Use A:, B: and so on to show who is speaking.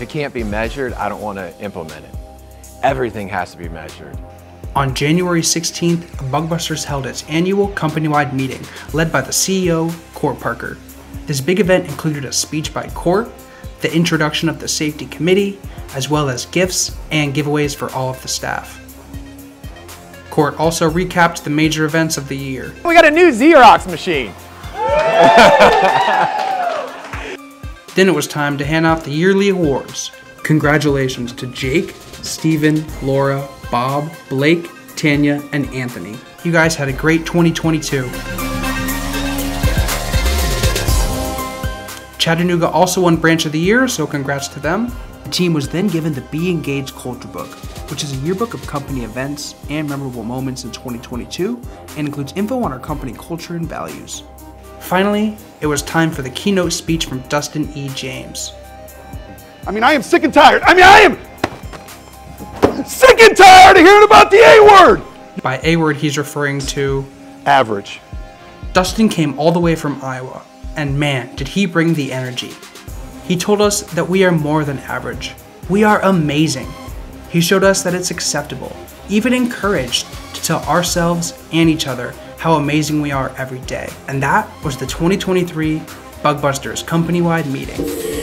A: it can't be measured, I don't want to implement it. Everything has to be measured.
B: On January 16th, Bug Busters held its annual company-wide meeting, led by the CEO, Court Parker. This big event included a speech by Court, the introduction of the safety committee, as well as gifts and giveaways for all of the staff. Court also recapped the major events of the year.
A: We got a new Xerox machine.
B: Then it was time to hand out the yearly awards. Congratulations to Jake, Steven, Laura, Bob, Blake, Tanya, and Anthony. You guys had a great 2022. Chattanooga also won Branch of the Year, so congrats to them. The team was then given the Be Engaged Culture Book, which is a yearbook of company events and memorable moments in 2022 and includes info on our company culture and values. Finally, it was time for the keynote speech from Dustin E. James.
C: I mean, I am sick and tired. I mean, I am sick and tired of hearing about the A word.
B: By A word, he's referring to
C: Average.
B: Dustin came all the way from Iowa, and man, did he bring the energy. He told us that we are more than average. We are amazing. He showed us that it's acceptable, even encouraged, to tell ourselves and each other how amazing we are every day. And that was the 2023 Bug Busters company wide meeting.